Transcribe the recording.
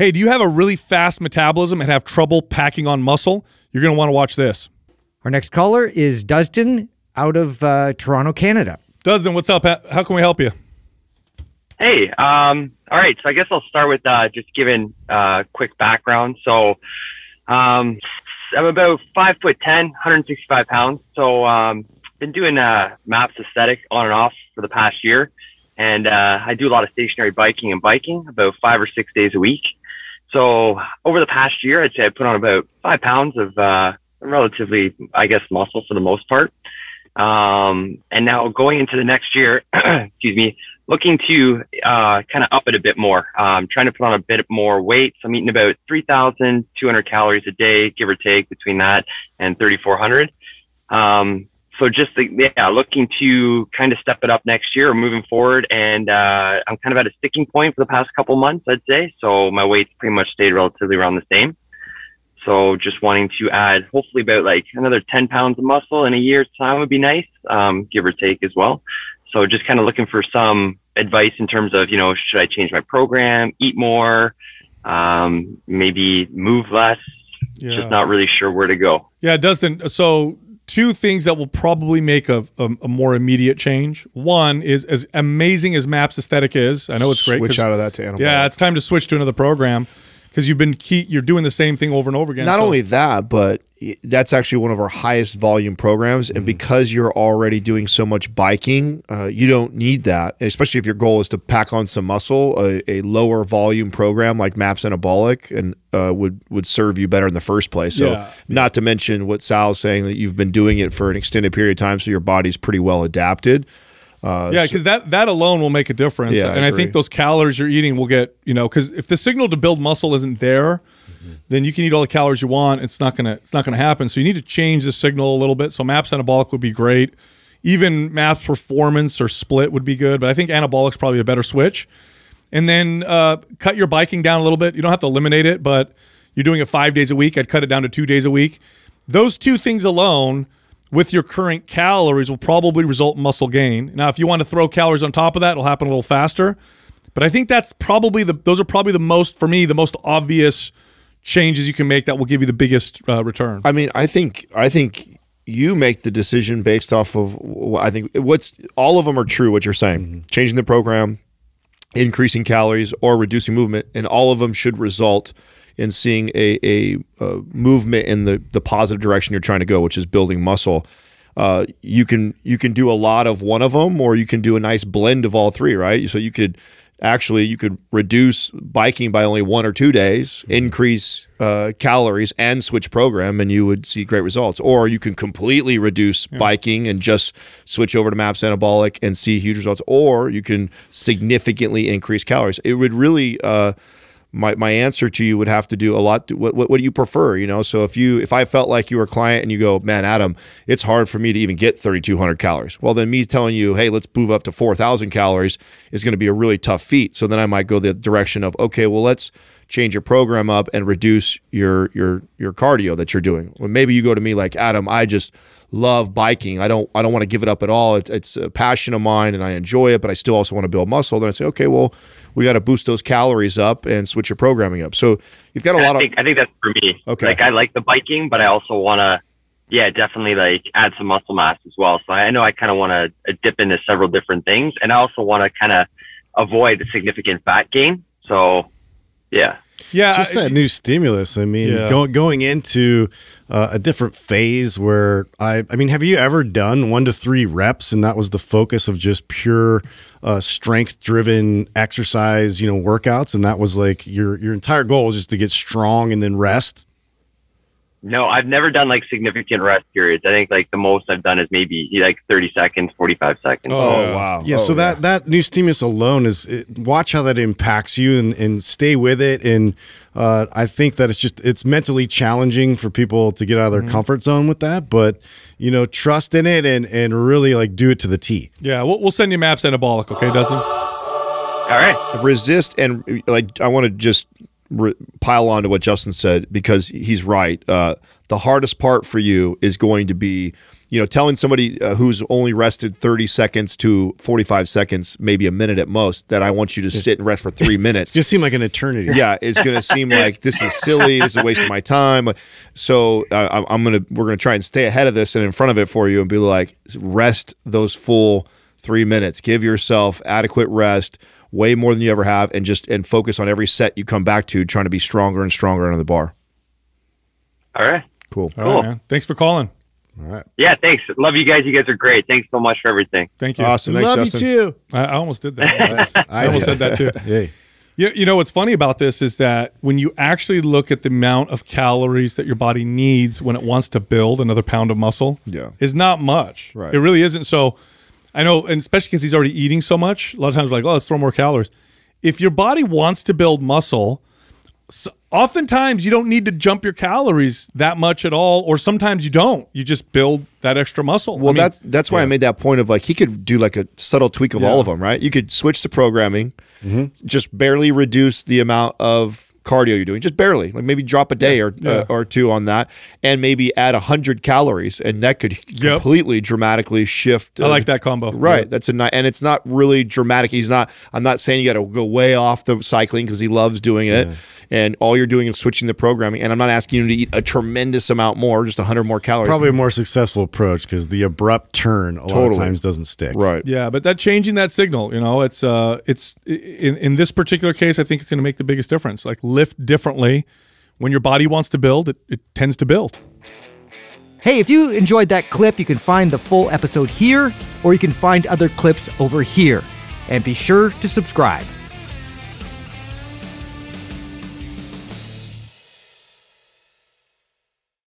Hey, do you have a really fast metabolism and have trouble packing on muscle? You're going to want to watch this. Our next caller is Dustin out of uh, Toronto, Canada. Dustin, what's up? How how can we help you? Hey, um, all right. So I guess I'll start with uh, just giving uh, quick background. So um, I'm about five foot ten, 165 pounds. So um, been doing uh, Maps aesthetic on and off for the past year, and uh, I do a lot of stationary biking and biking about five or six days a week. So over the past year, I'd say I put on about five pounds of uh, relatively, I guess, muscle for the most part. Um, and now going into the next year, excuse me, looking to uh, kind of up it a bit more. Um, trying to put on a bit more weight. So I'm eating about 3,200 calories a day, give or take, between that and 3,400. Um, so just yeah, looking to kind of step it up next year or moving forward. And uh, I'm kind of at a sticking point for the past couple months, I'd say. So my weight's pretty much stayed relatively around the same. So just wanting to add hopefully about like another 10 pounds of muscle in a year's time would be nice, um, give or take as well. So just kind of looking for some advice in terms of, you know, should I change my program, eat more, um, maybe move less? Yeah. Just not really sure where to go. Yeah, Dustin. So two things that will probably make a, a, a more immediate change. One is as amazing as Maps aesthetic is. I know it's great. Switch out of that to Animal. Yeah, it's time to switch to another program because you've been key, you're doing the same thing over and over again. Not So- only that, but that's actually one of our highest volume programs. And because you're already doing so much biking, uh, you don't need that. And especially if your goal is to pack on some muscle, a, a lower volume program like MAPS Anabolic and uh, would would serve you better in the first place. So, Yeah. not to mention what Sal's saying that you've been doing it for an extended period of time, so your body's pretty well adapted. Uh, Yeah, so- because that that alone will make a difference. Yeah, and I agree. think those calories you're eating will get you know because if the signal to build muscle isn't there, then you can eat all the calories you want. It's not gonna it's not gonna happen. So you need to change the signal a little bit. So Maps Anabolic would be great. Even Maps Performance or Split would be good, but I think Anabolic's probably a better switch. And then uh, cut your biking down a little bit. You don't have to eliminate it, but you're doing it five days a week. I'd cut it down to two days a week. Those two things alone, with your current calories, will probably result in muscle gain. Now, if you want to throw calories on top of that, it'll happen a little faster. But I think that's probably the those are probably the most for me the most obvious changes you can make that will give you the biggest uh, return. I mean, I think I think you make the decision based off of I think what's all of them are true. What you're saying, changing the program, increasing calories, or reducing movement, and all of them should result in seeing a a, uh movement in the the positive direction you're trying to go, which is building muscle. Uh, you can you can do a lot of one of them, or you can do a nice blend of all three, right? So you could actually you could reduce biking by only one or two days, increase uh, calories, and switch program, and you would see great results. Or you can completely reduce biking and just switch over to Maps Anabolic and see huge results. Or you can significantly increase calories. It would really. Uh, my, my answer to you would have to do a lot. To, what, what what do you prefer? You know, so if you if I felt like you were a client and you go, man, Adam, it's hard for me to even get 3,200 calories. Well, then me telling you, hey, let's move up to 4,000 calories is going to be a really tough feat. So then I might go the direction of, okay, well, let's change your program up and reduce your your your cardio that you're doing. Well, maybe you go to me like, Adam, I just love biking. I don't I don't want to give it up at all. It's, it's a passion of mine and I enjoy it, but I still also want to build muscle. Then I say, okay, well, we got to boost those calories up and switch your programming up. So you've got a And lot I of I think that's for me. Okay. Like I like the biking, but I also want to, yeah, definitely like add some muscle mass as well. So I know I kind of want to dip into several different things, and I also want to kind of avoid the significant fat gain. So, yeah. Yeah, just that new stimulus. I mean, Yeah. going going into uh, a different phase where I, I mean, have you ever done one to three reps and that was the focus of just pure uh, strength driven exercise, you know, workouts, and that was like your your entire goal was just to get strong and then rest. No, I've never done like significant rest periods. I think like the most I've done is maybe like 30 seconds, 45 seconds. Oh, wow. Yeah, Oh, so that that new stimulus alone is it, watch how that impacts you and, and stay with it. And uh, I think that it's just it's mentally challenging for people to get out of their comfort zone with that. But you know, trust in it and and really like do it to the T. yeah, we'll, we'll send you maps anabolic. Okay, Dustin. All right. resist and like I want to just re- pile on to what Justin said because he's right. Uh, the hardest part for you is going to be you know, telling somebody uh, who's only rested 30 seconds to 45 seconds, maybe a minute at most, that I want you to sit and rest for three minutes. Just seemed like an eternity. yeah, it's going to seem like this is silly. This is a waste of my time. So uh, I'm- I'm going to we're going to try and stay ahead of this and in front of it for you and be like, rest those full three minutes. Give yourself adequate rest, way more than you ever have, and just and focus on every set you come back to, trying to be stronger and stronger under the bar. All right. Cool. All right, Cool. man. Thanks for calling. All right. Yeah, thanks. Love you guys. You guys are great. Thanks so much for everything. Thank you. Awesome. Thanks, Love Dustin. you too. I, I almost did that. I almost said that too. Hey. You, you know what's funny about this is that when you actually look at the amount of calories that your body needs when it wants to build another pound of muscle, Yeah. is not much. Right. It really isn't. So I know, and especially because he's already eating so much, a lot of times we're like, oh, let's throw more calories. If your body wants to build muscle, s oftentimes you don't need to jump your calories that much at all, or sometimes you don't. You just build that extra muscle. Well, I mean, that's that's why I made that point of like he could do like a subtle tweak of all of them, right? You could switch the programming, just barely reduce the amount of cardio you're doing, just barely, like maybe drop a day or Yeah. uh, or two on that, and maybe add hundred calories, and that could Yep. completely dramatically shift. I uh, like that combo. Right, that's a nice, and it's not really dramatic. He's not. I'm not saying you got to go way off the cycling because he loves doing it, and all you're doing is switching the programming. And I'm not asking him to eat a tremendous amount more, just 100 more calories. Probably a more successful approach because the abrupt turn a lot of times doesn't stick. right. Yeah, but that changing that signal, you know, it's uh, it's in in this particular case, I think it's going to make the biggest difference. Like lift differently when your body wants to build, it, it tends to build. Hey, if you enjoyed that clip, you can find the full episode here, or you can find other clips over here. And be sure to subscribe.